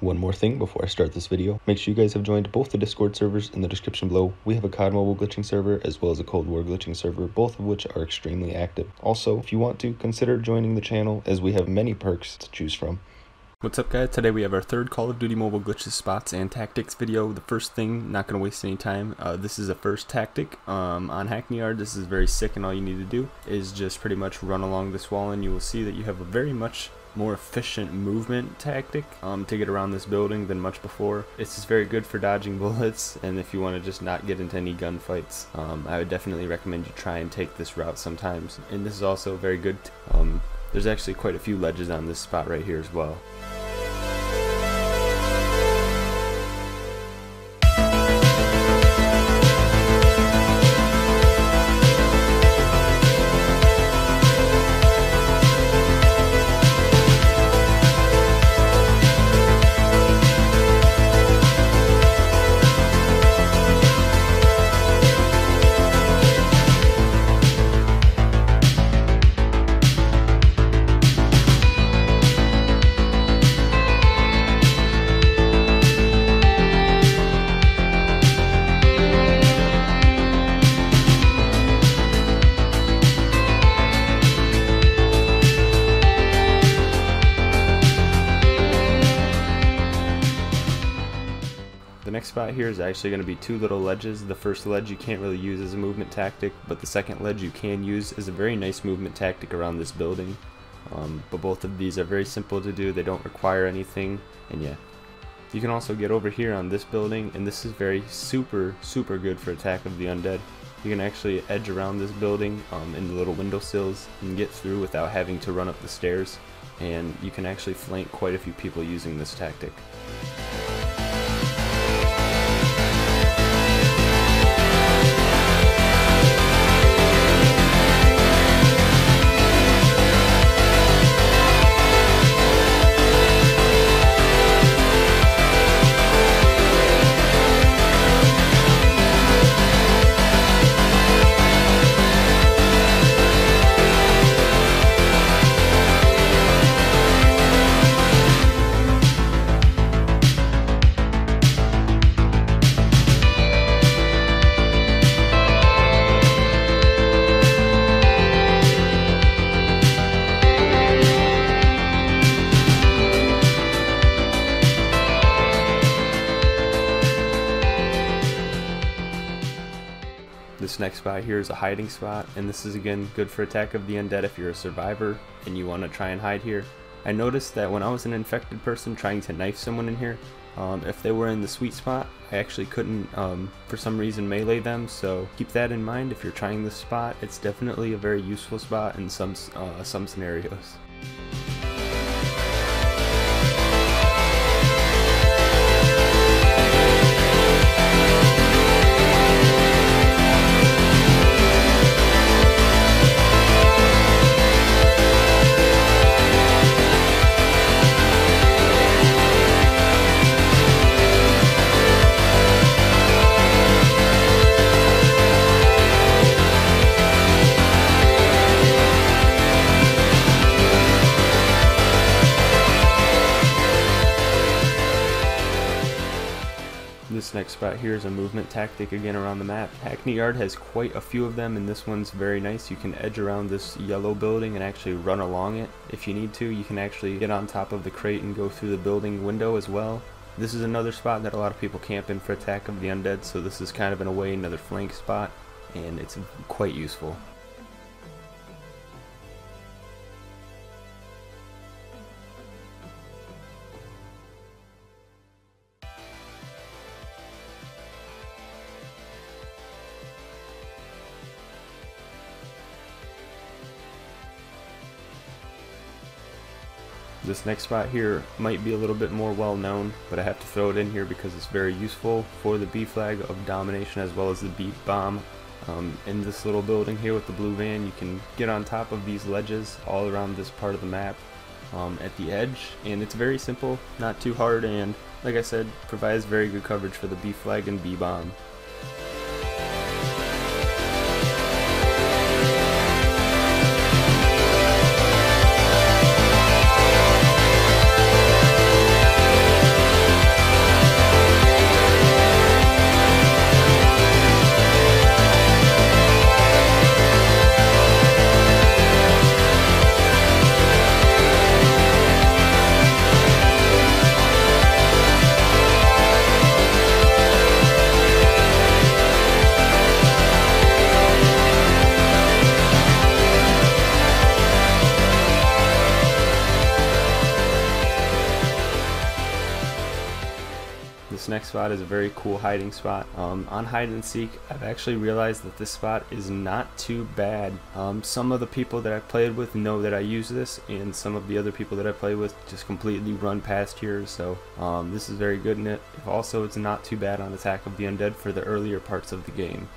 One more thing before I start this video, make sure you guys have joined both the Discord servers in the description below. We have a COD Mobile glitching server as well as a Cold War glitching server, both of which are extremely active. Also, if you want to, consider joining the channel as we have many perks to choose from. What's up guys, today we have our third Call of Duty Mobile Glitches, Spots, and Tactics video. The first thing, not going to waste any time, uh, this is a first tactic um, on Hackney Yard. This is very sick and all you need to do is just pretty much run along this wall and you will see that you have a very much more efficient movement tactic um, to get around this building than much before. This is very good for dodging bullets and if you want to just not get into any gunfights, um, I would definitely recommend you try and take this route sometimes. And this is also very good. Um, there's actually quite a few ledges on this spot right here as well. Spot here is actually going to be two little ledges. The first ledge you can't really use as a movement tactic, but the second ledge you can use as a very nice movement tactic around this building. Um, but both of these are very simple to do, they don't require anything, and yeah. You can also get over here on this building, and this is very super, super good for attack of the undead. You can actually edge around this building um, in the little windowsills and get through without having to run up the stairs, and you can actually flank quite a few people using this tactic. This next spot here is a hiding spot, and this is again good for attack of the undead if you're a survivor and you want to try and hide here. I noticed that when I was an infected person trying to knife someone in here, um, if they were in the sweet spot, I actually couldn't, um, for some reason, melee them, so keep that in mind if you're trying this spot. It's definitely a very useful spot in some, uh, some scenarios. This next spot here is a movement tactic again around the map. Hackney Yard has quite a few of them and this one's very nice. You can edge around this yellow building and actually run along it. If you need to, you can actually get on top of the crate and go through the building window as well. This is another spot that a lot of people camp in for Attack of the Undead, so this is kind of in a way another flank spot, and it's quite useful. This next spot here might be a little bit more well known, but I have to throw it in here because it's very useful for the B flag of domination as well as the B bomb. Um, in this little building here with the blue van, you can get on top of these ledges all around this part of the map um, at the edge, and it's very simple, not too hard, and like I said, provides very good coverage for the B flag and B bomb. Spot is a very cool hiding spot. Um, on hide and seek, I've actually realized that this spot is not too bad. Um, some of the people that I've played with know that I use this, and some of the other people that I play with just completely run past here. So um, this is very good in it. Also, it's not too bad on Attack of the Undead for the earlier parts of the game.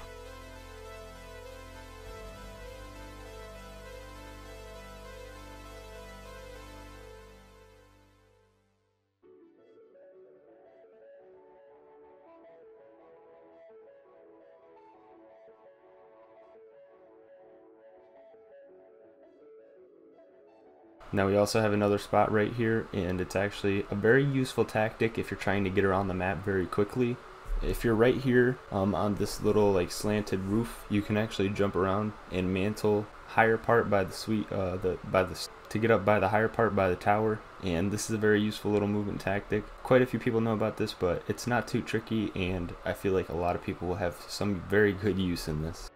Now we also have another spot right here and it's actually a very useful tactic if you're trying to get around the map very quickly. If you're right here um, on this little like slanted roof you can actually jump around and mantle higher part by the suite uh, the by the to get up by the higher part by the tower and this is a very useful little movement tactic. Quite a few people know about this but it's not too tricky and I feel like a lot of people will have some very good use in this.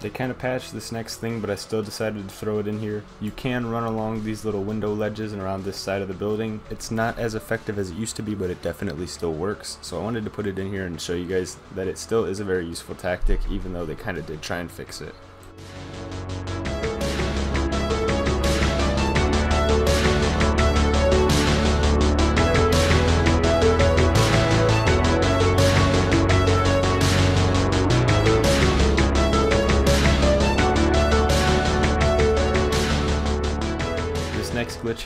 They kind of patched this next thing, but I still decided to throw it in here. You can run along these little window ledges and around this side of the building. It's not as effective as it used to be, but it definitely still works. So I wanted to put it in here and show you guys that it still is a very useful tactic, even though they kind of did try and fix it.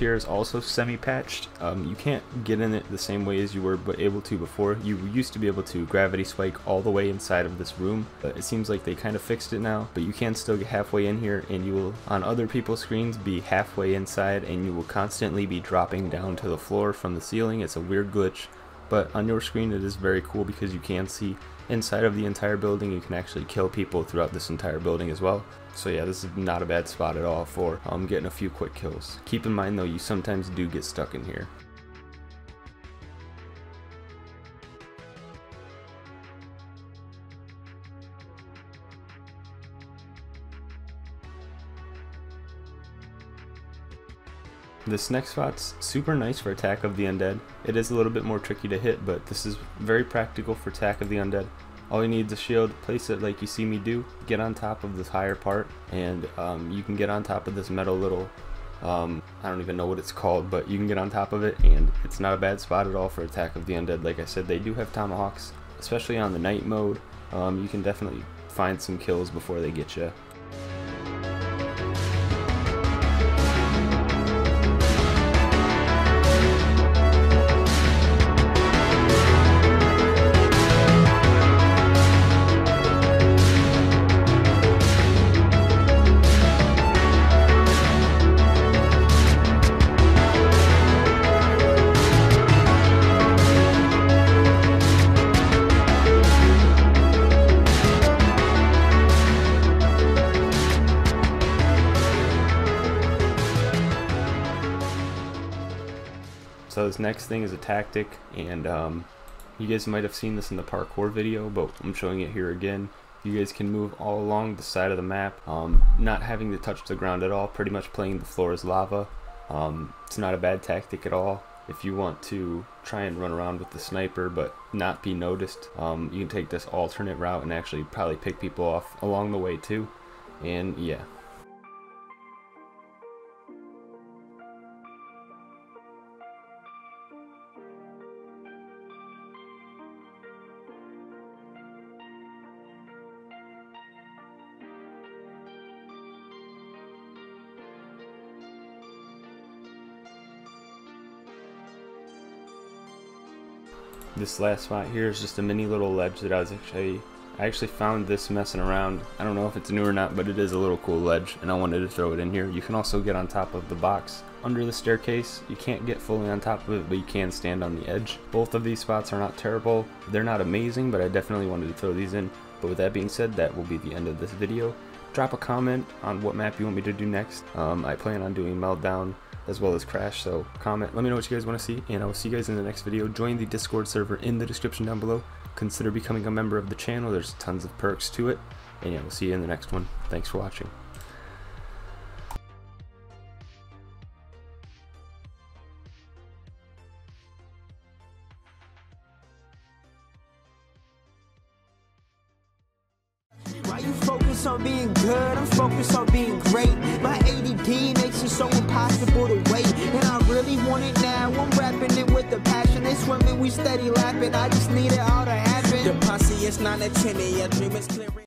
Here is also semi-patched. Um, you can't get in it the same way as you were but able to before. You used to be able to gravity spike all the way inside of this room, but it seems like they kind of fixed it now. But you can still get halfway in here and you will, on other people's screens, be halfway inside and you will constantly be dropping down to the floor from the ceiling. It's a weird glitch, but on your screen it is very cool because you can see inside of the entire building. You can actually kill people throughout this entire building as well. So yeah, this is not a bad spot at all for um, getting a few quick kills. Keep in mind though, you sometimes do get stuck in here. This next spot's super nice for Attack of the Undead. It is a little bit more tricky to hit, but this is very practical for Attack of the Undead. All you need is a shield, place it like you see me do, get on top of this higher part, and um, you can get on top of this metal little, um, I don't even know what it's called, but you can get on top of it, and it's not a bad spot at all for Attack of the Undead. Like I said, they do have tomahawks, especially on the night mode. Um, you can definitely find some kills before they get you. This next thing is a tactic, and um, you guys might have seen this in the parkour video, but I'm showing it here again. You guys can move all along the side of the map, um, not having to touch the ground at all, pretty much playing the floor as lava. Um, it's not a bad tactic at all. If you want to try and run around with the sniper but not be noticed, um, you can take this alternate route and actually probably pick people off along the way too. And yeah, This last spot here is just a mini little ledge that I was actually I actually found this messing around. I don't know if it's new or not, but it is a little cool ledge, and I wanted to throw it in here. You can also get on top of the box under the staircase. You can't get fully on top of it, but you can stand on the edge. Both of these spots are not terrible. They're not amazing, but I definitely wanted to throw these in. But with that being said, that will be the end of this video. drop a comment on what map you want me to do next. Um, I plan on doing Meltdown as well as Crash, so comment. Let me know what you guys want to see, and I will see you guys in the next video. Join the Discord server in the description down below. Consider becoming a member of the channel. There's tons of perks to it. And yeah, we'll see you in the next one. Thanks for watching. You focus on being good? I'm focused on being great. My ADD makes it so impossible to wait. And I really want it now. I'm rapping it with the passion. They swimming, we steady lapping. I just need it all to happen. The posse is not a 10 your dream is clear.